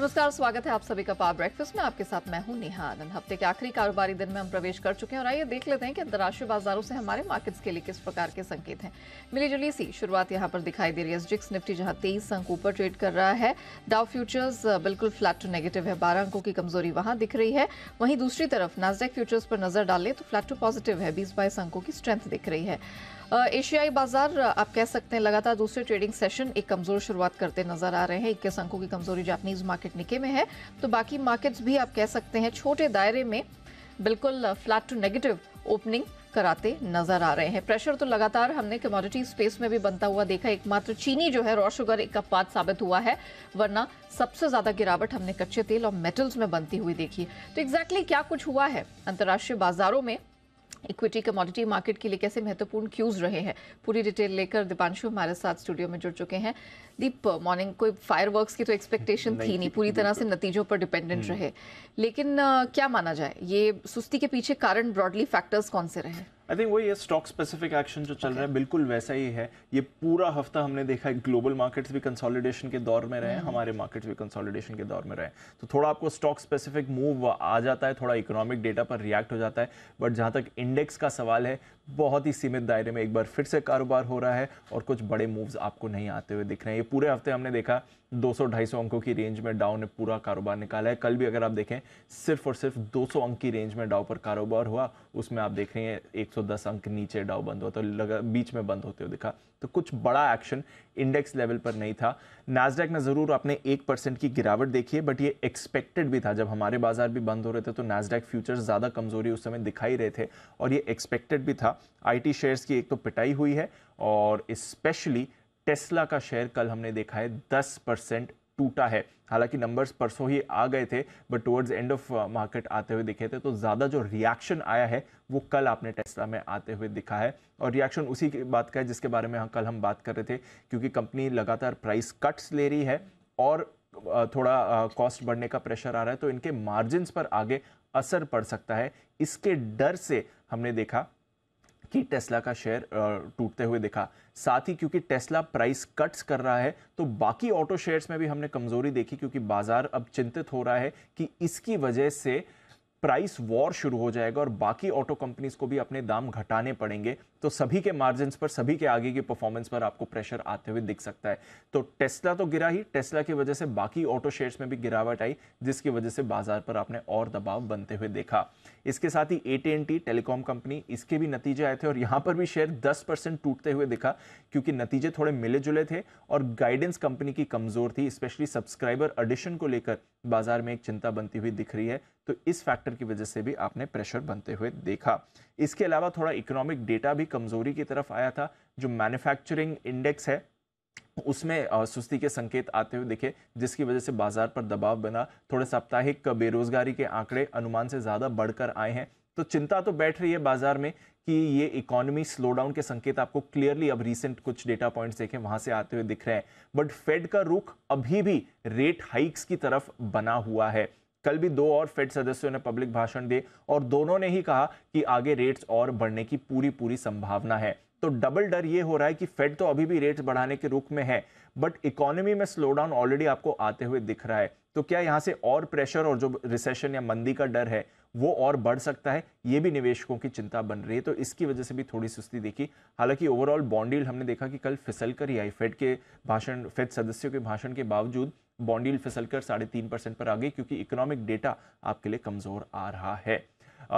नमस्कार, स्वागत है आप सभी का पावर ब्रेकफास्ट में। आपके साथ मैं हूँ नेहा आनंद। हफ़्ते के आखिरी कारोबारी दिन में हम प्रवेश कर चुके हैं और आइए देख लेते हैं कि अंतर्राष्ट्रीय बाजारों से हमारे मार्केट्स के लिए किस प्रकार के संकेत हैं। मिली जुली सी, शुरुआत यहाँ पर दिखाई दे रही है। जिक्स निफ्टी जहाँ तेईस अंक ऊपर ट्रेड कर रहा है। डाउ फ्यूचर्स बिल्कुल फ्लैट टू नेगेटिव है। बारह अंकों की कमज़ोरी वहाँ दिख रही है। वहीं दूसरी तरफ़ नाजडेक फ्यूचर्स पर नज़र डालें तो फ्लैट टू पॉजिटिव है। बीस बाईस अंकों की स्ट्रेंथ दिख रही है। एशियाई बाज़ार आप कह सकते हैं लगातार दूसरे ट्रेडिंग सेशन एक कमज़ोर शुरुआत करते नज़र आ रहे हैं। इक्कीस अंकों की कमज़ोरी जापानीज मार्केट निके में है। तो बाकी मार्केट्स भी आप कह सकते हैं, छोटे दायरे में बिल्कुल फ्लैट टू नेगेटिव ओपनिंग कराते नज़र आ रहे हैं। प्रेशर तो लगातार हमने कमोडिटी स्पेस में भी बनता हुआ देखा। एकमात्र चीनी जो है रॉ शुगर एक अपवाद साबित हुआ है, वरना सबसे ज़्यादा गिरावट हमने कच्चे तेल और मेटल्स में बनती हुई देखी। तो एग्जैक्टली exactly क्या कुछ हुआ है? अंतर्राष्ट्रीय बाजारों में इक्विटी कमोडिटी मार्केट के लिए कैसे महत्वपूर्ण क्यूज रहे हैं? पूरी डिटेल लेकर दीपांशु हमारे साथ स्टूडियो में जुड़ चुके हैं। दीप मॉर्निंग कोई फायर की तो एक्सपेक्टेशन थी नहीं पूरी तरह से नतीजों पर डिपेंडेंट हम्म। रहे। लेकिन क्या माना जाए? ये सुस्ती के पीछे कारण ब्रॉडली फैक्टर्स कौन से रहे? आई थिंक वही है स्टॉक स्पेसिफिक एक्शन जो चल okay. रहा है बिल्कुल वैसा ही है ये पूरा हफ़्ता हमने देखा है ग्लोबल मार्केट्स भी कंसोलिडेशन के दौर में रहे hmm. हमारे मार्केट्स भी कंसोलिडेशन के दौर में रहे तो थोड़ा आपको स्टॉक स्पेसिफिक मूव आ जाता है थोड़ा इकोनॉमिक डेटा पर रिएक्ट हो जाता है बट जहाँ तक इंडेक्स का सवाल है बहुत ही सीमित दायरे में एक बार फिर से कारोबार हो रहा है और कुछ बड़े मूव्स आपको नहीं आते हुए दिख रहे हैं। ये पूरे हफ़्ते हमने देखा 200-250 अंकों की रेंज में डाउ ने पूरा कारोबार निकाला है। कल भी अगर आप देखें, सिर्फ़ और सिर्फ़ 200 अंक की रेंज में डाउ पर कारोबार हुआ, उसमें आप देख रहे हैं 110 अंक नीचे डाउ बंद हुआ तो लगा, बीच में बंद होते हुए दिखा। तो कुछ बड़ा एक्शन इंडेक्स लेवल पर नहीं था। नैसडेक में ज़रूर आपने एक परसेंट की गिरावट देखी है बट ये एक्सपेक्टेड भी था। जब हमारे बाज़ार भी बंद हो रहे थे तो नैसडेक फ्यूचर्स ज़्यादा कमज़ोरी उस समय दिखाई रहे थे और ये एक्सपेक्टेड भी था। आईटी शेयर्स की एक तो पिटाई हुई है और स्पेशली टेस्ला का शेयर कल हमने देखा है दस परसेंट टूटा है। हालाँकि नंबर्स परसों ही आ गए थे but towards end of market आते हुए दिखे थे तो ज़्यादा जो रिएक्शन आया है, वो कल आपने टेस्ला में आते हुए दिखा है। और रिएक्शन उसी की बात का है, जिसके बारे में हम कल हम बात कर रहे थे, क्योंकि कंपनी लगातार प्राइस कट्स ले रही है और थोड़ा कॉस्ट बढ़ने का प्रेशर आ रहा है तो इनके मार्जिन पर आगे असर पड़ सकता है। इसके डर से हमने देखा कि टेस्ला का शेयर टूटते हुए दिखा। साथ ही क्योंकि टेस्ला प्राइस कट्स कर रहा है तो बाकी ऑटो शेयर्स में भी हमने कमज़ोरी देखी क्योंकि बाज़ार अब चिंतित हो रहा है कि इसकी वजह से प्राइस वॉर शुरू हो जाएगा और बाकी ऑटो कंपनीज़ को भी अपने दाम घटाने पड़ेंगे। तो सभी के मार्जिन पर, सभी के आगे की परफॉर्मेंस पर आपको प्रेशर आते हुए दिख सकता है। तो टेस्ला तो गिरा ही, टेस्ला की वजह से बाकी ऑटो शेयर्स में भी गिरावट आई, जिसकी वजह से बाज़ार पर आपने और दबाव बनते हुए देखा। इसके साथ ही ए टी टेलीकॉम कंपनी इसके भी नतीजे आए थे और यहाँ पर भी शेयर दस टूटते हुए दिखा, क्योंकि नतीजे थोड़े मिले जुले थे और गाइडेंस कंपनी की कमज़ोर थी स्पेशली सब्सक्राइबर एडिशन को लेकर बाज़ार में एक चिंता बनती हुई दिख रही है। तो इस फैक्टर की वजह से भी आपने प्रेशर बनते हुए देखा। इसके अलावा थोड़ा इकोनॉमिक डेटा भी कमज़ोरी की तरफ़ आया था, जो मैन्युफैक्चरिंग इंडेक्स है उसमें सुस्ती के संकेत आते हुए दिखे, जिसकी वजह से बाज़ार पर दबाव बना। थोड़े साप्ताहिक बेरोजगारी के आंकड़े अनुमान से ज़्यादा बढ़कर आए हैं। तो चिंता तो बैठ रही है बाज़ार में कि ये इकोनॉमी स्लो डाउन के संकेत आपको क्लियरली अब रीसेंट कुछ डेटा पॉइंट्स देखें, वहाँ से आते हुए दिख रहे हैं। बट फेड का रुख अभी भी रेट हाइक्स की तरफ़ बना हुआ है। कल भी दो और फेड सदस्यों ने पब्लिक भाषण दिए और दोनों ने ही कहा कि आगे रेट्स और बढ़ने की पूरी पूरी संभावना है। तो डबल डर ये हो रहा है कि फेड तो अभी भी रेट्स बढ़ाने के रुख में है बट इकोनॉमी में स्लो डाउन ऑलरेडी आपको आते हुए दिख रहा है। तो क्या यहाँ से और प्रेशर और जो रिसेशन या मंदी का डर है, वो और बढ़ सकता है? ये भी निवेशकों की चिंता बन रही है। तो इसकी वजह से भी थोड़ी सुस्ती देखी। हालाँकि ओवरऑल बॉन्डील हमने देखा कि कल फिसल कर ही आई। फेड के भाषण फेड सदस्यों के भाषण के बावजूद बॉन्डील फिसल कर साढ़े तीन परसेंट पर आ गई, क्योंकि इकोनॉमिक डेटा आपके लिए कमज़ोर आ रहा है।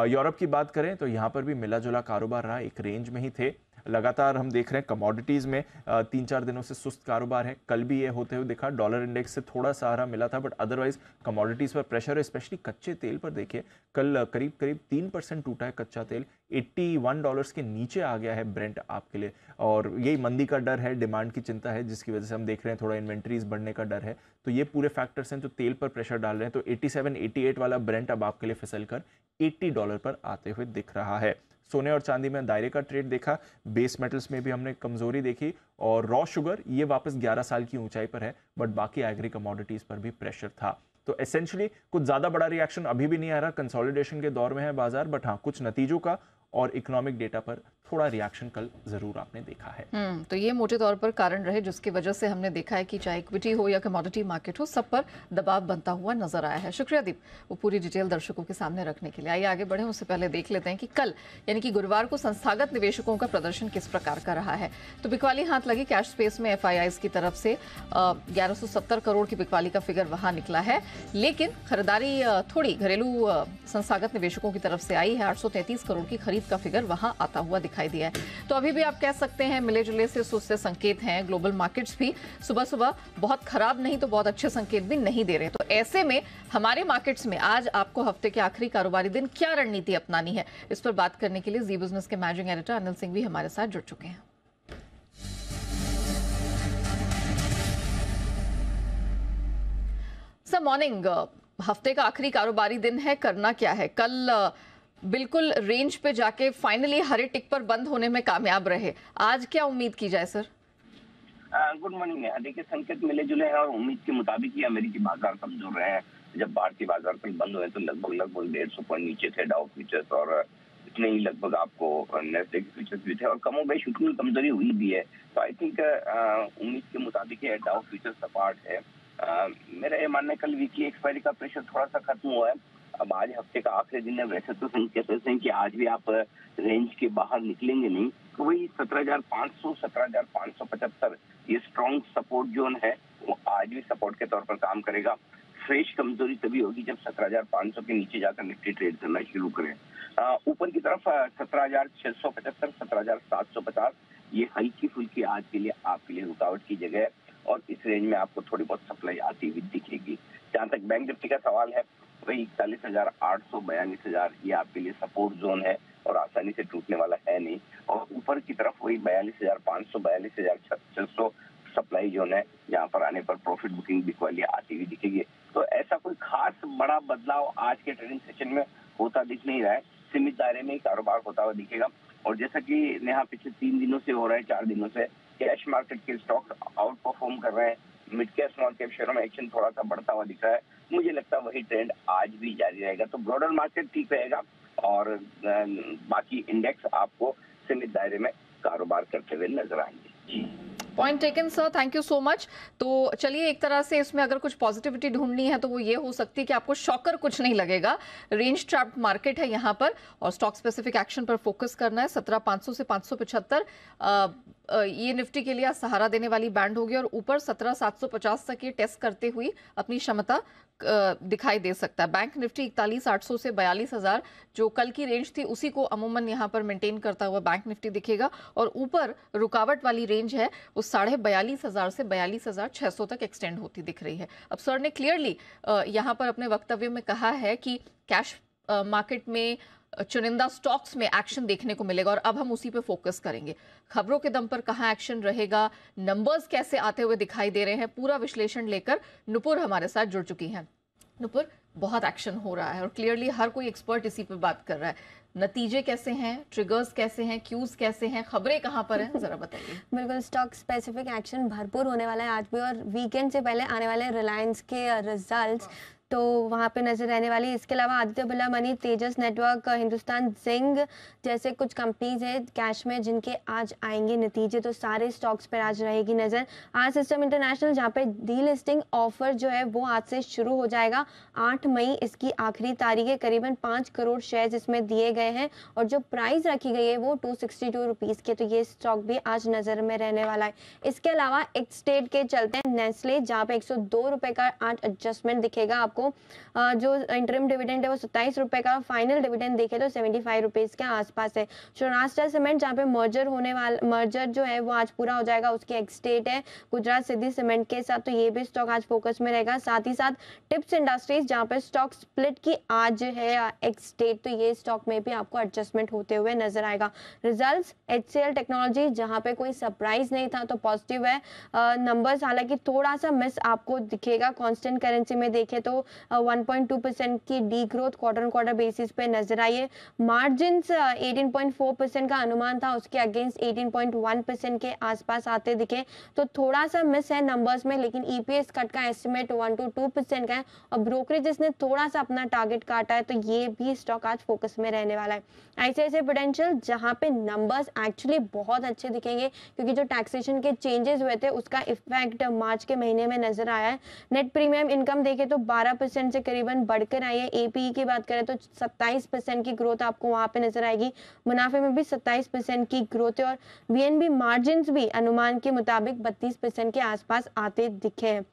यूरोप की बात करें तो यहाँ पर भी मिला जुला कारोबार रहा। एक रेंज में ही थे। लगातार हम देख रहे हैं कमोडिटीज़ में तीन चार दिनों से सुस्त कारोबार है। कल भी ये होते हुए देखा डॉलर इंडेक्स से थोड़ा सहारा मिला था बट अदरवाइज़ कमोडिटीज़ पर प्रेशर है स्पेशली कच्चे तेल पर देखिए, कल करीब करीब तीन परसेंट टूटा है कच्चा तेल। 81 डॉलर्स के नीचे आ गया है ब्रेंट आपके लिए। और यही मंदी का डर है डिमांड की चिंता है, जिसकी वजह से हम देख रहे हैं थोड़ा इन्वेंट्रीज बढ़ने का डर है। तो ये पूरे फैक्टर्स हैं जो तेल पर प्रेशर डाल रहे हैं। तो 87 88 वाला ब्रेंट अब आपके लिए फिसल कर 80 डॉलर पर आते हुए दिख रहा है। सोने और चांदी में दायरे का ट्रेड देखा बेस मेटल्स में भी हमने कमज़ोरी देखी और रॉ शुगर ये वापस 11 साल की ऊंचाई पर है बट बाकी एग्री कमोडिटीज पर भी प्रेशर था। तो एसेंशली कुछ ज़्यादा बड़ा रिएक्शन अभी भी नहीं आ रहा कंसोलिडेशन के दौर में है बाज़ार बट हाँ कुछ नतीजों का और इकोनॉमिक डेटा पर थोड़ा रिएक्शन कल ज़रूर आपने देखा है। हम्म, तो ये मोटे तौर पर कारण रहे जिसकी वजह से हमने देखा है कि चाहे इक्विटी हो या कमोडिटी मार्केट हो सब पर दबाव बनता हुआ नज़र आया है। शुक्रिया दीप वो पूरी डिटेल दर्शकों के सामने रखने के लिए। आइए आगे बढ़े उससे पहले देख लेते हैं कि कल यानी कि गुरुवार को संस्थागत निवेशकों का प्रदर्शन किस प्रकार का रहा है। तो बिकवाली हाथ लगी कैश स्पेस में एफ़ की तरफ़ से ग्यारह करोड़ की बिकवाली का फिगर वहाँ निकला है। लेकिन खरीदारी थोड़ी घरेलू संस्थागत निवेशकों की तरफ़ से आई है। आठ करोड़ की खरीद का फिगर वहाँ आता हुआ दिखाई दिया है। तो अभी भी आप कह सकते हैं मिले जुले से सुस्ते संकेत हैं, ग्लोबल मार्केट्स भी सुबह सुबह बहुत खराब नहीं तो बहुत अच्छे संकेत भी नहीं दे रहे। तो ऐसे में हमारे मार्केट्स में आज आपको हफ़्ते के आखिरी कारोबारी दिन क्या रणनीति अपनानी है, इस पर बात करने के लिए जी बिज़नेस के मैनेजिंग एडिटर अनिल सिंह भी हमारे साथ जुड़ चुके हैं। मॉर्निंग हफ़्ते का आखिरी कारोबारी दिन है, करना क्या है? कल बिल्कुल रेंज पे जाके फाइनली हरे टिक पर बंद होने में कामयाब रहे। आज क्या उम्मीद की जाए सर गुड मॉर्निंग देखिए, संकेत मिले जुले हैं और उम्मीद के मुताबिक ही अमेरिकी बाज़ार कमज़ोर रहे हैं। जब भारतीय बाज़ार कल बंद हुए तो लगभग लगभग डेढ़ सौ पॉइंट नीचे थे डाउ फ्यूचर्स और इतने ही लगभग आपको नेस्डेक फ्यूचर्स भी थे और कमो बेश उतनी कमज़ोरी हुई भी है। तो आई थिंक उम्मीद के मुताबिक डाउ फ्यूचर्स सपाट है। मेरा ये मानना है, कल वीकली एक्सपायरी का प्रेशर थोड़ा सा खत्म हुआ है। अब आज हफ़्ते का आखिरी दिन है, वैसे तो संकेत ऐसे हैं कि आज भी आप रेंज के बाहर निकलेंगे नहीं। तो वही सत्रह हज़ार सौ, सत्रह हज़ार सौ पचहत्तर, ये स्ट्रॉन्ग सपोर्ट जोन है, वो आज भी सपोर्ट के तौर पर काम करेगा। फ्रेश कमज़ोरी तभी होगी जब सत्रह हज़ार पाँच सौ के नीचे जाकर निफ्टी ट्रेड करना शुरू करें। ऊपर की तरफ़ सत्रह हज़ार छह सौ पचहत्तर, सत्रह हज़ार सात सौ पचास, ये हल्की फुल्की आज के लिए आपके लिए रुकावट की जगह है और इस रेंज में आपको थोड़ी बहुत सप्लाई आती हुई दिखेगी। जहाँ तक बैंक निफ्टी का सवाल है वही इकतालीस हज़ार आठ सौ बयालीस हज़ार ये आपके लिए सपोर्ट जोन है और आसानी से टूटने वाला है नहीं। और ऊपर की तरफ़ वही बयालीस हज़ार पाँच सौ बयालीस हज़ार छह सौ सप्लाई जोन है, जहाँ पर आने पर प्रॉफिट बुकिंग बिक वाली आती हुई दिखेगी। तो ऐसा कोई खास बड़ा बदलाव आज के ट्रेडिंग सेशन में होता दिख नहीं रहा है। सीमित दायरे में ही कारोबार होता हुआ दिखेगा। और जैसा कि यहाँ पिछले तीन दिनों से हो रहा है, चार दिनों से कैश मार्केट के स्टॉक आउट परफॉर्म कर रहे हैं। मिड कैप स्मॉल कैप शेयरों में एक्शन थोड़ा सा बढ़ता हुआ दिख रहा है। मुझे लगता है वही ट्रेंड आज भी जारी रहेगा। तो ब्रॉडर मार्केट ठीक रहेगा और बाकी इंडेक्स आपको सीमित दायरे में कारोबार करते हुए नज़र आएँगे। जी। Point taken sir thank you so much तो चलिए, एक तरह से इसमें अगर कुछ पॉजिटिविटी ढूंढनी है तो वो ये हो सकती है कि आपको शॉकर कुछ नहीं लगेगा। रेंज ट्रैप मार्केट है यहाँ पर, और स्टॉक स्पेसिफिक एक्शन पर फोकस करना है। सत्रह पाँच सौ पाँच सौ पचहत्तर ये निफ्टी के लिए सहारा देने वाली बैंड होगी, और ऊपर सत्रह सात सौ पचास तक ये टेस्ट करते हुए अपनी क्षमता दिखाई दे सकता है। बैंक निफ्टी इकतालीस आठ सौ से बयालीस हज़ार, जो कल की रेंज थी, उसी को अमूमन यहाँ पर मेंटेन करता हुआ बैंक निफ्टी दिखेगा। और ऊपर रुकावट वाली रेंज है साढ़े बयालीस हज़ार से बयालीस हज़ार छह सौ तक एक्सटेंड होती दिख रही है। अब सर ने क्लियरली यहाँ पर अपने वक्तव्य में कहा है कि कैश मार्केट में चुनिंदा स्टॉक्स में एक्शन देखने को मिलेगा और अब हम उसी पे फोकस करेंगे। खबरों के दम पर कहाँ एक्शन रहेगा नंबर्स कैसे आते हुए दिखाई दे रहे हैं, पूरा विश्लेषण लेकर नुपुर हमारे साथ जुड़ चुकी हैं। नुपुर, बहुत एक्शन हो रहा है और क्लियरली हर कोई एक्सपर्ट इसी पे बात कर रहा है। नतीजे कैसे हैं ट्रिगर्स कैसे हैं क्यूज कैसे हैं खबरें कहाँ पर हैं जरा बताइए। बिल्कुल स्टॉक स्पेसिफिक एक्शन भरपूर होने वाला है आज भी और वीकेंड से पहले आने वाले रिलायंस के रिजल्ट्स तो वहाँ पे नज़र रहने वाली इसके अलावा Aditya Birla money Tejas network, Hindustan zinc जैसे कुछ कंपनीज़ है कैश में जिनके आज आएँगे नतीजे। तो सारे स्टॉक्स पर आज रहेगी नज़र। आज सिस्टम इंटरनेशनल जहाँ पे डी लिस्टिंग ऑफ़र जो है वो आज से शुरू हो जाएगा। आठ मई इसकी आखिरी तारीख है। करीबन पाँच करोड़ शेयर इसमें दिए गए हैं और जो प्राइस रखी गई है वो टू सिक्सटी टू रुपीज़ के तो ये स्टॉक भी आज नज़र में रहने वाला है। इसके अलावा एक स्टेट के चलते नेस्ले जहाँ पे एक सौ दो रुपये का आज एडजस्टमेंट दिखेगा आपको। आपको जो इंटरम डिविडेंड है वो सत्ताईस रुपए का फाइनल डिविडेंड देखे तो सेवेंटी फाइव रुपीज़ के आसपास है। सौराष्ट्र सीमेंट जहाँ पे मर्जर होने वाला मर्जर जो है वो आज पूरा हो जाएगा, उसकी एक्सटेट है गुजरात सिद्धि सीमेंट के साथ तो ये भी स्टॉक आज फोकस में रहेगा। साथ ही साथ टिप्स इंडस्ट्रीज़ जहाँ पे स्टॉक स्प्लिट की आज है एक्सटेट तो ये स्टॉक में भी आपको एडजस्टमेंट होते हुए नज़र आएगा। रिज़ल्ट एच टेक्नोलॉजी जहाँ पे कोई सरप्राइज़ नहीं था तो पॉजिटिव है। नंबर्स हालाँकि थोड़ा सा मिस आपको दिखेगा कॉन्स्टेंट करेंसी में देखे तो वन पॉइंट टू परसेंट की degrowth quarter quarter basis पे नज़र आई है। Margin eighteen point four percent का अनुमान था, उसके against eighteen point one percent के आसपास आते दिखे। तो थोड़ा सा मिस है नंबर्स में, लेकिन ईपीएस कट का estimate one to two percent का है। और ब्रोकरेजेस ने थोड़ा सा अपना टारगेट काटा है तो ये भी स्टॉक आज फोकस में रहने वाला है। ऐसे ऐसे पोटेंशियल जहाँ पे नंबर्स एक्चुअली बहुत अच्छे दिखेंगे, क्योंकि जो टैक्सेशन के चेंजेस हुए थे, उसका इफ़ेक्ट मार्च के महीने में नज़र आया है। नेट प्रीमियम इनकम देखे तो 12 परसेंट से करीबन बढ़कर आई है। एपीई e की बात करें तो 27 परसेंट की ग्रोथ आपको वहाँ पे नज़र आएगी। मुनाफे में भी 27 परसेंट की ग्रोथ है और वीएनबी मार्जिन भी अनुमान के मुताबिक 32 परसेंट के आसपास आते दिखे हैं।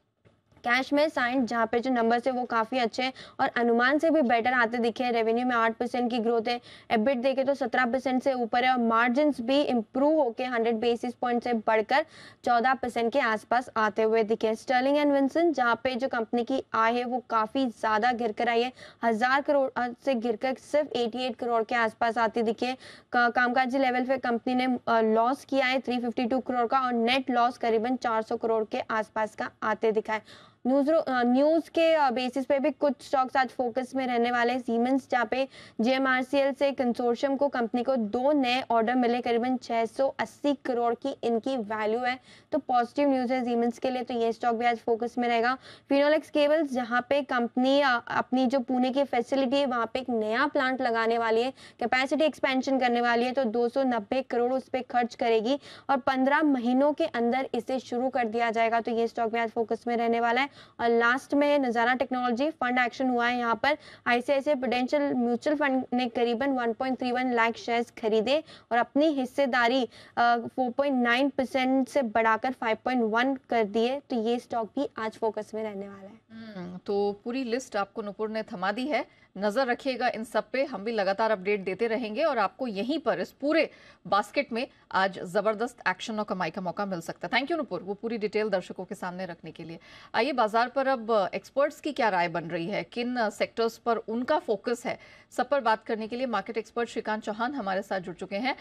कैश में साइन जहाँ पे जो नंबर है वो काफ़ी अच्छे हैं और अनुमान से भी बेटर आते दिखे हैं। रेवेन्यू में आठ परसेंट की ग्रोथ है। एबिट देखे तो सत्रह परसेंट से ऊपर है और मार्जिन भी इम्प्रूव होकर हंड्रेड बेसिस पॉइंट से बढ़कर चौदह परसेंट के आसपास आते हुए दिखे स्टर्लिंग एंड विंसन जहाँ पे जो कंपनी की आय है वो काफ़ी ज़्यादा घिर कर आई है। हज़ार करोड़ से घिर कर सिर्फ़ एटी एट करोड़ के आसपास आती दिखे कामकाजी लेवल पे कंपनी ने लॉस किया है थ्री करोड़ का और नेट लॉस करीबन चार करोड़ के आसपास का आते दिखा है। न्यूज़ न्यूज़ के बेसिस पे भी कुछ स्टॉक्स आज फोकस में रहने वाले हैं। सीमेंस जहाँ पे जेएमआरसीएल से कंसोर्शियम को कंपनी को दो नए ऑर्डर मिले, करीबन 680 करोड़ की इनकी वैल्यू है। तो पॉजिटिव न्यूज़ है सीमेंस के लिए तो ये स्टॉक भी आज फोकस में रहेगा। फिनोलेक्स केबल्स जहाँ पे कंपनी अपनी जो पुणे की फैसिलिटी है, वहाँ पे एक नया प्लांट लगाने वाली है। कैपेसिटी एक्सपेंशन करने वाली है तो दो सौ नब्बे करोड़ उस पर खर्च करेगी। और पंद्रह महीनों के अंदर इसे शुरू कर दिया जाएगा तो ये स्टॉक भी आज फोकस में रहने वाला है। और लास्ट में नज़ारा टेक्नोलॉजी फंड एक्शन हुआ है यहाँ पर। आईसीआईसीआई प्रोडेंशियल म्यूचुअल फंड ने करीबन 1.31 लाख शेयर्स खरीदे और अपनी हिस्सेदारी 4.9 परसेंट से बढ़ाकर 5.1 कर दिए तो ये स्टॉक भी आज फोकस में रहने वाला है। हम्म, तो पूरी लिस्ट आपको नुपुर ने थमा दी है। नज़र रखिएगा। इन सब पे हम भी लगातार अपडेट देते रहेंगे और आपको यहीं पर इस पूरे बास्केट में आज ज़बरदस्त एक्शन और कमाई का मौका मिल सकता है। थैंक यू नुपुर वो पूरी डिटेल दर्शकों के सामने रखने के लिए। आइए, बाज़ार पर अब एक्सपर्ट्स की क्या राय बन रही है? किन सेक्टर्स पर उनका फोकस है? सब पर बात करने के लिए मार्केट एक्सपर्ट श्रीकांत चौहान हमारे साथ जुड़ चुके हैं।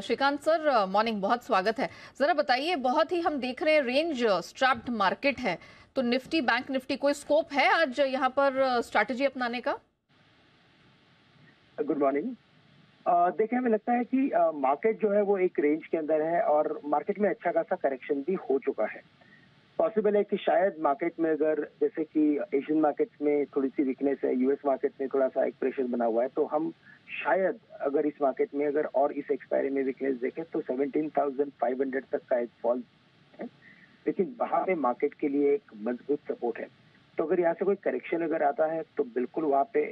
श्रीकांत सर मॉर्निंग बहुत स्वागत है। जरा बताइए, बहुत ही हम देख रहे हैं रेंज स्ट्रैप्ड मार्केट है। तो निफ्टी बैंक निफ्टी, कोई स्कोप है आज यहाँ पर स्ट्रैटेजी अपनाने का? गुड मॉर्निंग देखिए हमें लगता है कि मार्केट जो है वो एक रेंज के अंदर है और मार्केट में अच्छा खासा करेक्शन भी हो चुका है। पॉसिबल है कि शायद मार्केट में अगर जैसे कि एशियन मार्केट में थोड़ी सी वीकनेस है यूएस मार्केट में थोड़ा सा एक प्रेशर बना हुआ है तो हम शायद अगर इस मार्केट में अगर और इस एक्सपायरी में वीकनेस देखें तो 17,500 तक का एक फॉल है। लेकिन वहाँ पे मार्केट के लिए एक मज़बूत सपोर्ट है। तो अगर यहाँ से कोई करेक्शन अगर आता है तो बिल्कुल वहाँ पे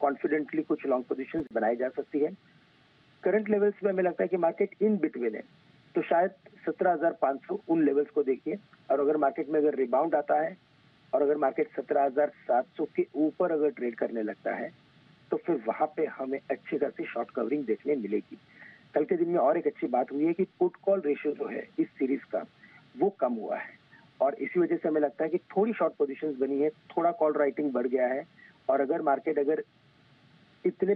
कॉन्फिडेंटली कुछ लॉन्ग पोजिशन बनाई जा सकती है। करंट लेवल्स में हमें लगता है कि मार्केट इन बिटवीन है। तो शायद 17,500 उन लेवल्स को देखिए। और अगर मार्केट में अगर रिबाउंड आता है और अगर मार्केट 17,700 के ऊपर अगर ट्रेड करने लगता है तो फिर वहाँ पे हमें अच्छी खासी शॉर्ट कवरिंग देखने मिलेगी। कल के दिन में और एक अच्छी बात हुई है कि पुट कॉल रेशियो जो है इस सीरीज़ का वो कम हुआ है। और इसी वजह से हमें लगता है कि थोड़ी शॉर्ट पोजिशन बनी है थोड़ा कॉल राइटिंग बढ़ गया है। और अगर मार्केट अगर इतने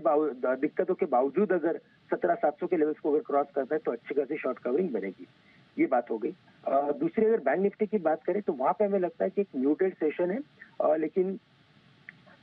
दिक्कतों के बावजूद अगर सत्रह सात सौ के लेवल्स को अगर क्रॉस करता है तो अच्छी खासी शॉर्ट कवरिंग बनेगी। ये बात हो गई। दूसरी अगर बैंक निफ्टी की बात करें तो वहाँ पे हमें लगता है कि एक म्यूटेड सेशन है। लेकिन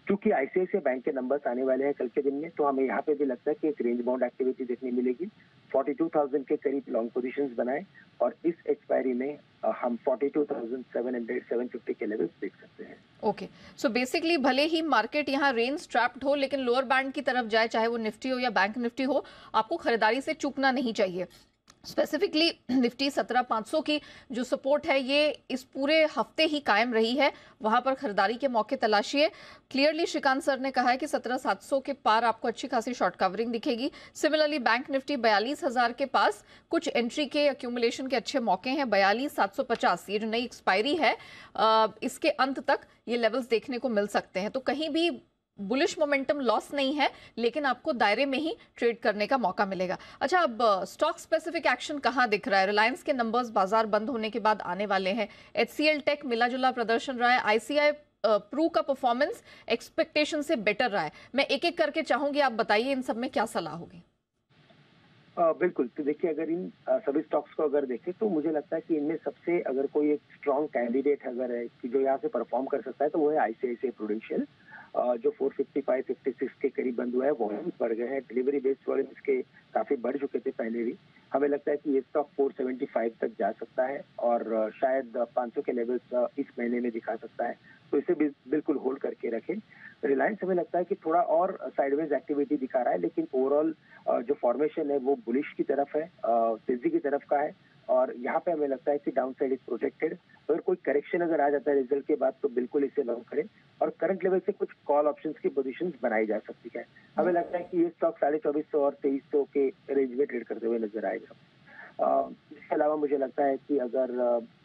क्योंकि आईसीआईसीआई बैंक के नंबर्स आने वाले हैं कल के दिन में तो हमें यहाँ पे भी लगता है कि एक रेंज बाउंड एक्टिविटी देखने मिलेगी। 42,000 के करीब लॉन्ग पोजीशंस बनाए और इस एक्सपायरी में हम 42,700 750 के लेवल्स देख सकते हैं। ओके सो बेसिकली भले ही मार्केट यहाँ रेंज स्ट्रैप्ड हो लेकिन लोअर बैंड की तरफ़ जाए चाहे वो निफ्टी हो या बैंक निफ्टी हो आपको खरीदारी से चूकना नहीं चाहिए। स्पेसिफिकली निफ्टी सत्रह पाँच सौ की जो सपोर्ट है, ये इस पूरे हफ़्ते ही कायम रही है। वहाँ पर खरीदारी के मौके तलाशिए क्लियरली श्रीकांत सर ने कहा है कि सत्रह सात सौ के पार आपको अच्छी खासी शॉर्ट कवरिंग दिखेगी। सिमिलरली बैंक निफ्टी बयालीस हज़ार के पास कुछ एंट्री के अक्यूमुलेशन के अच्छे मौके हैं। बयालीस सात सौ पचास, ये जो नई एक्सपायरी है इसके अंत तक ये लेवल्स देखने को मिल सकते हैं। तो कहीं भी बुलिश मोमेंटम लॉस नहीं है, लेकिन आपको दायरे में ही ट्रेड करने का मौका मिलेगा। अच्छा अब स्टॉक स्पेसिफिक एक्शन कहाँ दिख रहा है? रिलायंस के नंबर्स बाज़ार बंद होने के बाद आने वाले हैं। एचसीएल टेक मिला जुला प्रदर्शन रहा है। आईसीआई प्रू का परफॉर्मेंस एक्सपेक्टेशन से बेटर रहा है। मैं एक एक करके चाहूँगी, आप बताइए इन सब में क्या सलाह होगी? बिल्कुल। तो देखिए, अगर इन सभी स्टॉक्स को अगर देखें तो मुझे लगता है कि इनमें सबसे अगर कोई एक स्ट्रॉन्ग कैंडिडेट अगर है, कि जो यहाँ से परफॉर्म कर सकता है तो वो है आईसीआईसीआई प्रोडेंशियल जो 455 56 के करीब बंद हुआ है वॉल्यूम्स बढ़ गए हैं डिलीवरी बेस्ड वॉल्यूम्स के काफ़ी बढ़ चुके थे पहले भी। हमें लगता है कि ये स्टॉक 475 तक जा सकता है, और शायद 500 के लेवल्स इस महीने में दिखा सकता है। तो इसे भी बिल्कुल होल्ड करके रखें। रिलायंस हमें लगता है कि थोड़ा और साइडवेज एक्टिविटी दिखा रहा है, लेकिन ओवरऑल जो फॉर्मेशन है, वो बुलिश की तरफ़ है तेज़ी की तरफ़ का है, और यहाँ पे हमें लगता है कि डाउन साइड इज़ प्रोटेक्टेड अगर कोई करेक्शन अगर आ जाता है रिज़ल्ट के बाद तो बिल्कुल इसे लॉन्ग करें, और करंट लेवल से कुछ कॉल ऑप्शन की पोजिशन बनाई जा सकती है। हमें लगता है कि ये स्टॉक साढ़े चौबीस सौ और तेईस सौ के रेंज में ट्रेड करते हुए नज़र आएगा। इसके अलावा मुझे लगता है कि अगर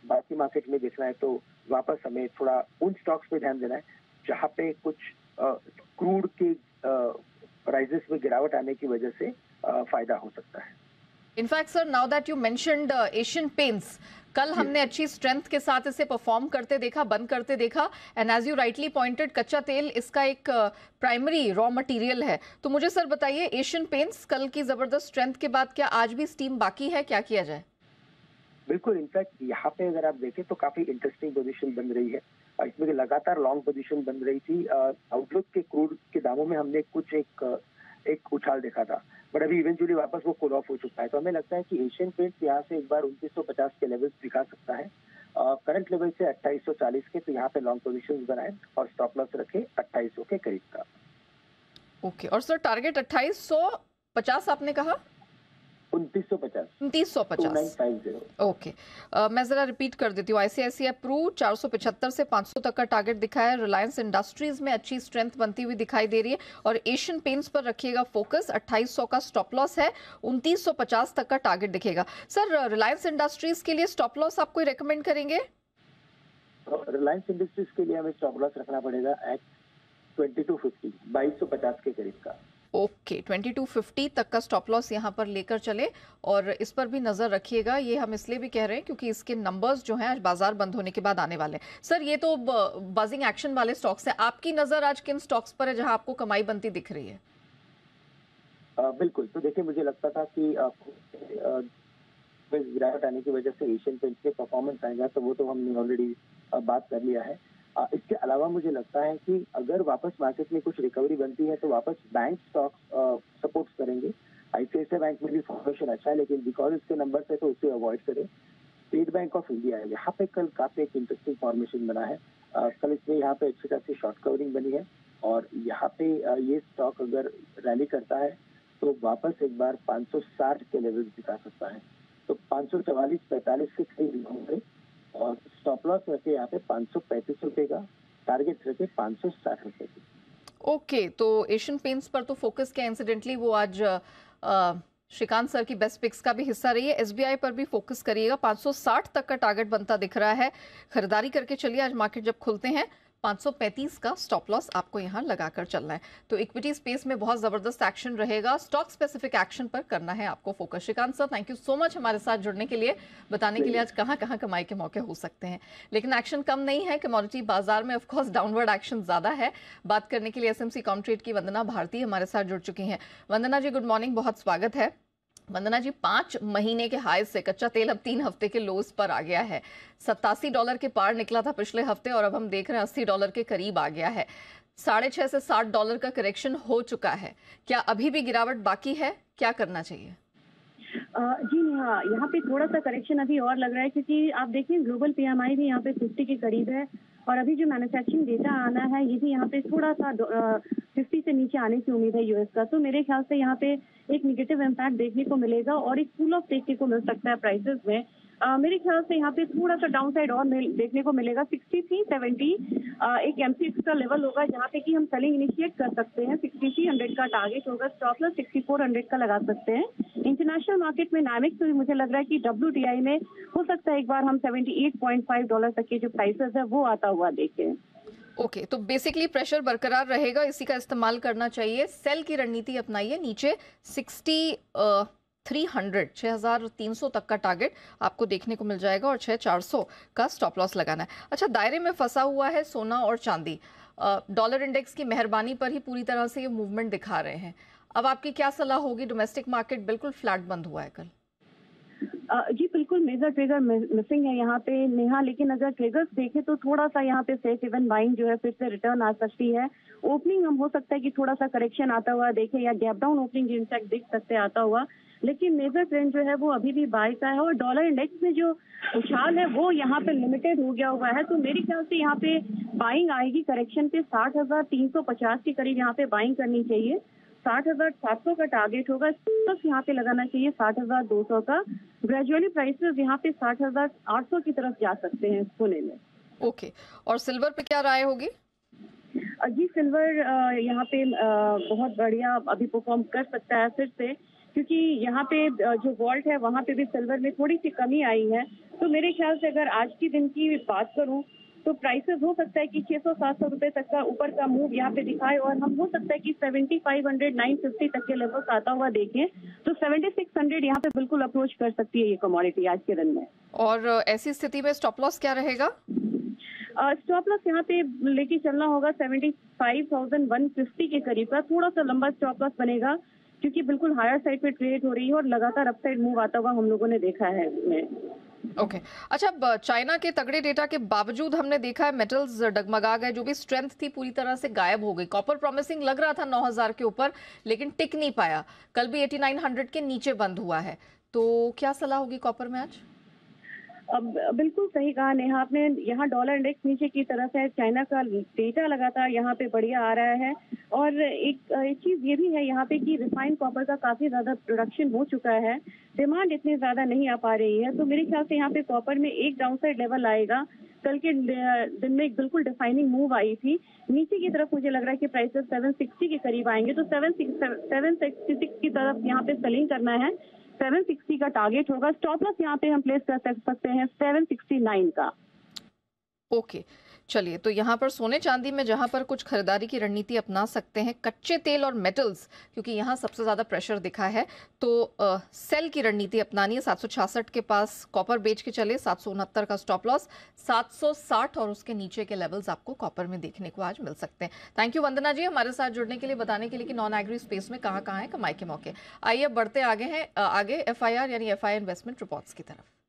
बाकी मार्केट में देखना है तो वापस हमें थोड़ा उन स्टॉक्स पे ध्यान देना है जहाँ पे कुछ क्रूड के प्राइजेस में गिरावट आने की वजह से फ़ायदा हो सकता है। In fact sir now that you mentioned Asian Paints कल हमने अच्छी स्ट्रेंथ के साथ इसे परफॉर्म करते देखा बंद करते देखा and as you rightly pointed कच्चा तेल इसका एक प्राइमरी रॉ मटेरियल है। तो मुझे सर बताइए एशियन पेंट्स कल की ज़बरदस्त स्ट्रेंथ के बाद क्या आज भी स्टीम बाकी है? क्या किया जाए? बिल्कुल इनफैक्ट यहाँ पे अगर आप देखें तो काफ़ी इंटरेस्टिंग पोजीशन बन रही है। इसमें लगातार लॉन्ग पोजीशन बन रही थी। आउटलुक के क्रूड के दामों में हमने कुछ एक एक उछाल देखा था। बट अभी इवेंचुअली वापस वो कोल ऑफ़ हो चुका है। तो हमें लगता है कि एशियन पेंट्स यहाँ से एक बार उनतीस के लेवल्स दिखा सकता है। करंट लेवल से 2840 के तो यहाँ पे लॉन्ग पोजिशन बनाए और स्टॉप लॉस रखे 2800 के करीब का। ओके okay, और सर टारगेट 2850 आपने कहा? उनतीस सौ पचास। उनतीस सौ पचास। ओके। मैं जरा रिपीट कर देती हूँ। आईसीआईसीआई प्रू चार सौ पिछहत्तर से पाँच सौ तक का टारगेट दिखाया है। रिलायंस इंडस्ट्रीज़ में अच्छी स्ट्रेंथ बनती हुई दिखाई दे रही है। और एशियन पेंट्स पर रखिएगा फोकस अट्ठाईस सौ का स्टॉप लॉस है। उनतीस सौ पचास तक का टारगेट दिखेगा। सर रिलायंस इंडस्ट्रीज़ के लिए स्टॉप लॉस आप कोई रिकमेंड करेंगे? रिलायंस इंडस्ट्रीज़ के लिए हमें स्टॉप लॉस रखना पड़ेगा एट ट्वेंटी टू फिफ्टी बाईस सौ पचास के करीब का। ओके ट्वेंटी टू फिफ्टी तक का स्टॉप लॉस यहाँ पर लेकर चले और इस पर भी नज़र रखिएगा ये हम इसलिए भी कह रहे हैं क्योंकि इसके नंबर्स जो हैं आज बाज़ार बंद होने के बाद आने वाले हैं। सर ये तो बाजिंग एक्शन वाले स्टॉक्स हैं। आपकी नज़र आज किन स्टॉक्स पर है जहाँ आपको कमाई बनती दिख रही है? आ, बिल्कुल। तो देखिए मुझे लगता था कि गिरावट आने की वजह से एशियन पेंट्स के परफॉर्मेंस आएगा तो वो तो हमने ऑलरेडी बात कर लिया है। इसके अलावा मुझे लगता है कि अगर वापस मार्केट में कुछ रिकवरी बनती है तो वापस बैंक स्टॉक सपोर्ट करेंगे। आईसीआईसीआई बैंक में भी फॉर्मेशन अच्छा है लेकिन बिकॉज़ इसके नंबर है तो उसे अवॉइड करें। स्टेट बैंक ऑफ़ इंडिया है। यहाँ पे कल काफ़ी एक इंटरेस्टिंग फॉर्मेशन बना है। आ, कल इसमें यहाँ पे अच्छी खासी शॉर्ट कवरिंग बनी है। और यहाँ पे ये स्टॉक अगर रैली करता है तो वापस एक बार 560 के लेवल दिखा सकता है। तो पाँच सौ चवालीस पैंतालीस के करीब होंगे। और स्टॉप लॉस रखे यहाँ पे पाँच सौ पैंतीस रुपए का टारगेट रखे पाँच सौ साठ रुपए की। ओके okay, तो एशियन पेंट्स पर तो फोकस किया इंसिडेंटली वो आज श्रीकांत सर की बेस्ट पिक्स का भी हिस्सा रही है। एसबीआई पर भी फोकस करिएगा 560 तक का टारगेट बनता दिख रहा है। खरीदारी करके चलिए आज मार्केट जब खुलते हैं 535 का स्टॉप लॉस आपको यहाँ लगाकर चलना है। तो इक्विटी स्पेस में बहुत ज़बरदस्त एक्शन रहेगा। स्टॉक स्पेसिफिक एक्शन पर करना है आपको focus Shrikant sir thank you so much हमारे साथ जुड़ने के लिए। बताने के लिए आज कहाँ कहाँ कमाई के मौके हो सकते हैं। लेकिन एक्शन कम नहीं है। कमोडिटी बाज़ार में ऑफकोर्स डाउनवर्ड एक्शन ज़्यादा है। बात करने के लिए एसएमसी कॉन्ट्रेट की वंदना भारती हमारे साथ जुड़ चुकी हैं। वंदना जी गुड मॉर्निंग बहुत स्वागत है। वंदना जी, पाँच महीने के हाई से कच्चा तेल अब तीन हफ़्ते के लोस पर आ गया है। सत्तासी डॉलर के पार निकला था पिछले हफ़्ते और अब हम देख रहे हैं अस्सी डॉलर के करीब आ गया है। साढ़े छह से साठ डॉलर का करेक्शन हो चुका है। क्या अभी भी गिरावट बाकी है? क्या करना चाहिए? जी हाँ यहाँ पे थोड़ा सा करेक्शन अभी और लग रहा है क्योंकि आप देखिए ग्लोबल पीएमआई भी यहाँ पे 50 के करीब है। और अभी जो मैन्युफैक्चरिंग डेटा आना है, ये भी यहाँ पे थोड़ा सा फिफ्टी से नीचे आने की उम्मीद है यूएस का। तो मेरे ख्याल से यहाँ पे एक निगेटिव इम्पैक्ट देखने को मिलेगा और एक कूल ऑफ़ देखने को मिल सकता है प्राइसेस में। Uh, मेरे ख्याल से यहाँ पे थोड़ा सा डाउन साइड और देखने को मिलेगा। 63 70 uh, एक एमसीएक्स का लेवल होगा जहाँ पे कि हम सेलिंग इनिशिएट कर सकते हैं। 6300 का टारगेट होगा। स्टॉप लॉस 6400 का लगा सकते हैं। इंटरनेशनल मार्केट में नामिक तो मुझे लग रहा है कि डब्ल्यू में हो सकता है एक बार हम 78.5 डॉलर तक के जो प्राइसेस है वो आता हुआ देखें। ओके okay, तो बेसिकली प्रेशर बरकरार रहेगा। इसी का इस्तेमाल करना चाहिए। सेल की रणनीति अपनाइए। नीचे 60 थ्री हंड्रेड छः हज़ार तीन सौ तक का टारगेट आपको देखने को मिल जाएगा और छः चार सौ का स्टॉप लॉस लगाना है। अच्छा दायरे में फंसा हुआ है सोना और चांदी। डॉलर इंडेक्स की मेहरबानी पर ही पूरी तरह से ये मूवमेंट दिखा रहे हैं। अब आपकी क्या सलाह होगी? डोमेस्टिक मार्केट बिल्कुल फ्लैट बंद हुआ है कल। जी बिल्कुल मेजर ट्रिगर मिसिंग है यहाँ पे नेहा, लेकिन अगर ट्रिगर्स देखें तो थोड़ा सा यहाँ पे सेफ़ इवन बाइंग जो है फिर से रिटर्न आ सकती है। ओपनिंग हम हो सकता है कि थोड़ा सा करेक्शन आता हुआ देखें या गैप डाउन ओपनिंग इनफैक्ट दिख सकते आता हुआ। लेकिन मेजर ट्रेंड जो है वो अभी भी बाय का है और डॉलर इंडेक्स में जो उछाल है वो यहाँ पे लिमिटेड हो गया हुआ है। तो मेरे ख्याल से यहाँ पे बाइंग आएगी। करेक्शन पे साठ हज़ार तीन सौ पचास के करीब यहाँ पे बाइंग करनी चाहिए। साठ हज़ार सात सौ का टारगेट होगा। बस यहाँ पे लगाना चाहिए साठ हज़ार दो सौ का। ग्रेजुअली प्राइसेस यहाँ पे साठ हज़ार आठ सौ की तरफ़ जा सकते हैं पुणे में। ओके और सिल्वर पे क्या राय होगी? जी सिल्वर यहाँ पे बहुत बढ़िया अभी परफॉर्म कर सकता है फिर से। क्योंकि यहाँ पे जो वॉल्ट है वहाँ पे भी सिल्वर में थोड़ी सी कमी आई है। तो मेरे ख्याल से अगर आज के दिन की बात करूँ तो प्राइसेस हो सकता है कि 600-700 रुपए तक का ऊपर का मूव यहाँ पे दिखाए और हम हो सकता है कि 7500 950 तक के लेवल आता हुआ देखें तो 7600 यहाँ पे बिल्कुल अप्रोच कर सकती है ये कमोडिटी आज के दिन में। और ऐसी स्थिति में स्टॉप लॉस क्या रहेगा? स्टॉप लॉस यहाँ पे लेके चलना होगा seventy five thousand one fifty के करीब का। थोड़ा सा लंबा स्टॉप लॉस बनेगा। क्योंकि बिल्कुल हायर साइड पे ट्रेड हो रही है और लगातार अपसाइड मूव आता हुआ हम लोगों ने देखा है इसमें ओके okay. अच्छा चाइना के तगड़े डेटा के बावजूद हमने देखा है मेटल्स डगमगा गए, जो भी स्ट्रेंथ थी पूरी तरह से गायब हो गई। कॉपर प्रॉमिसिंग लग रहा था 9000 के ऊपर, लेकिन टिक नहीं पाया। कल भी 8900 के नीचे बंद हुआ है। तो क्या सलाह होगी कॉपर में आज? बिल्कुल सही कहा नेहा, आपने यहाँ डॉलर इंडेक्स नीचे की तरफ़ है चाइना का डेटा लगातार यहाँ पे बढ़िया आ रहा है और एक एक चीज़ ये भी है यहाँ पे कि रिफाइंड कॉपर का काफ़ी ज़्यादा प्रोडक्शन हो चुका है डिमांड इतनी ज़्यादा नहीं आ पा रही है तो मेरे ख्याल से यहाँ पे कॉपर में एक डाउन साइड लेवल आएगा, कल के दिन में एक बिल्कुल डिफाइनिंग मूव आई थी, नीचे की तरफ़ मुझे लग रहा है कि प्राइसेस 760 के करीब आएँगे तो 766 की तरफ़ यहाँ पे सेलिंग करना है 760 का टारगेट होगा स्टॉप लॉस यहाँ पे हम प्लेस कर सकते हैं 769 का ओके okay. चलिए तो यहाँ पर सोने चांदी में जहाँ पर कुछ खरीदारी की रणनीति अपना सकते हैं कच्चे तेल और मेटल्स क्योंकि यहाँ सबसे ज़्यादा प्रेशर दिखा है तो आ, सेल की रणनीति अपनानी है सात सौ छियासठ के पास कॉपर बेच के चले सात सौ उनहत्तर का स्टॉप लॉस 760 और उसके नीचे के लेवल्स आपको कॉपर में देखने को आज मिल सकते हैं। थैंक यू वंदना जी हमारे साथ जुड़ने के लिए बताने के लिए कि नॉन एग्री स्पेस में कहाँ कहाँ है कमाई के मौके। आइए बढ़ते आगे हैं आगे एफआईआर यानी एफ़ इन्वेस्टमेंट रिपोर्ट्स की तरफ़।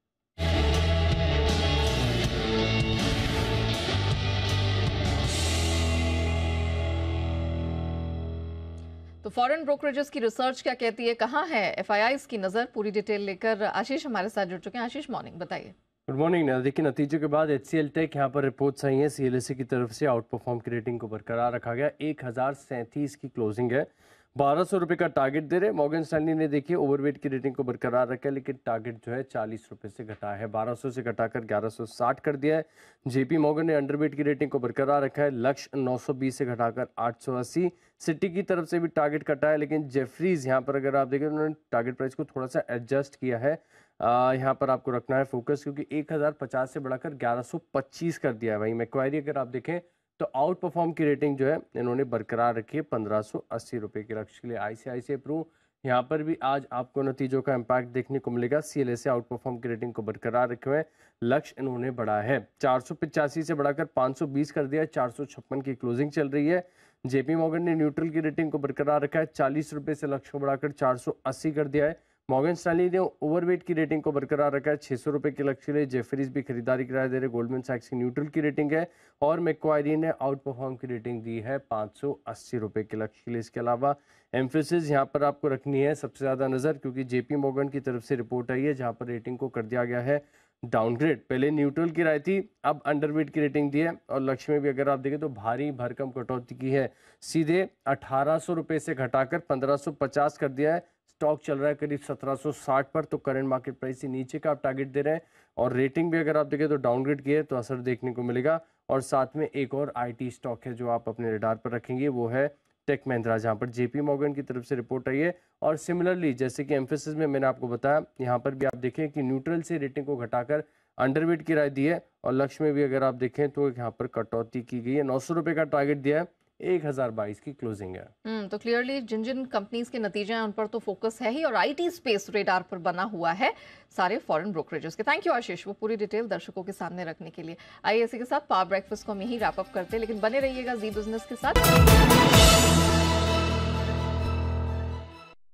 तो फॉरेन ब्रोकरेजेस की रिसर्च क्या कहती है? कहाँ है? एफ़ की नज़र पूरी डिटेल लेकर आशीष हमारे साथ जुड़ चुके हैं। आशीष मॉर्निंग बताइए। गुड मॉर्निंग देखिए, नतीजे के बाद एच सी एल टेक यहाँ पर रिपोर्ट्स आई हैं। सी की तरफ़ से आउट परफॉर्म की रेटिंग को बरकरार रखा गया। एक हज़ार सैंतीस की क्लोजिंग है। बारह सौ रुपये का टारगेट दे रहे मॉर्गन स्टैंडली ने देखिए ओवरवेट की रेटिंग को बरकरार रखा है, लेकिन टारगेट जो है चालीस रुपये से घटा है। बारह सौ से घटाकर ग्यारह सौ साठ कर दिया है। जेपी मॉर्गन ने अंडरवेट की रेटिंग को बरकरार रखा है, लक्ष्य नौ सौ बीस से घटाकर आठ सौ अस्सी। सिटी की तरफ़ से भी टारगेट कटा है, लेकिन जेफरीज यहाँ पर अगर आप देखें, उन्होंने टारगेट प्राइस को थोड़ा सा एडजस्ट किया है। यहाँ पर आपको रखना है फोकस क्योंकि एक हज़ार पचास से बढ़ाकर ग्यारह सौ पच्चीस कर दिया है भाई। मैक्वायरी अगर आप देखें तो आउट परफॉर्म की रेटिंग जो है, इन्होंने बरकरार रखी है पंद्रह सौ अस्सी रुपये के लक्ष्य के लिए। आई सी आई सी प्रू यहाँ पर भी आज आपको नतीजों का इम्पैक्ट देखने को मिलेगा। C L S outperform की रेटिंग को बरकरार रखे हुए लक्ष्य इन्होंने बढ़ा है। चार सौ पिचासी से बढ़ाकर पाँच सौ बीस कर दिया है। चार सौ छप्पन की क्लोजिंग चल रही है। जेपी मॉगन ने न्यूट्रल की रेटिंग को बरकरार रखा है। चालीस रुपये से लक्ष्य को बढ़ाकर चार सौ अस्सी कर दिया है। मॉर्गन स्टैनली ने ओवरवेट की रेटिंग को बरकरार रखा है। छह सौ रुपए के लक्ष्य लिए जेफरीज भी खरीदारी कराया दे रहे गोल्डमैन सैक्स की न्यूट्रल की रेटिंग है और मैक्वायरी ने आउट परफॉर्म की रेटिंग दी है पाँच सौ अस्सी रुपए के लक्ष्य के लिए। इसके अलावा एम्फोसिस यहाँ पर आपको रखनी है सबसे ज़्यादा नज़र, क्योंकि जेपी मॉर्गन की तरफ़ से रिपोर्ट आई है, जहाँ पर रेटिंग को कर दिया गया है डाउनग्रेड। पहले न्यूट्रल की राय थी, अब अंडरवेट की रेटिंग दी है और लक्ष्य में भी अगर आप देखें तो भारी भरकम कटौती की है। सीधे अठारह सौ रुपये से घटाकर पंद्रह सौ पचास कर दिया है। स्टॉक चल रहा है करीब 1760 पर तो करंट मार्केट प्राइस से नीचे का आप टारगेट दे रहे हैं। और रेटिंग भी अगर आप देखें तो डाउनग्रेड की है तो असर देखने को मिलेगा। और साथ में एक और आईटी स्टॉक है जो आप अपने रिडार पर रखेंगे, वो है टेक महिंद्रा जहाँ पर जेपी मॉर्गन की तरफ़ से रिपोर्ट आई है। और सिमिलरली जैसे कि एम्फोसिस में मैंने आपको बताया, यहाँ पर भी आप देखें कि न्यूट्रल से रेटिंग को घटाकर अंडरवेट की राय दी है। और लक्ष्य में भी अगर आप देखें तो यहाँ पर कटौती की गई है। नौ सौ का टारगेट दिया है। एक हज़ार बाईस की क्लोजिंग है। hmm, तो क्लियरली जिन जिन कंपनीज़ के नतीजे हैं उन पर तो फोकस है ही और आईटी स्पेस रेडार पर बना हुआ है सारे फॉरेन ब्रोकरेजेस के। थैंक यू आशीष वो पूरी डिटेल दर्शकों के सामने रखने के लिए। इसी के साथ पावर ब्रेकफास्ट को हम यही रैपअप करते हैं लेकिन बने रहिएगा जी बिज़नेस के साथ।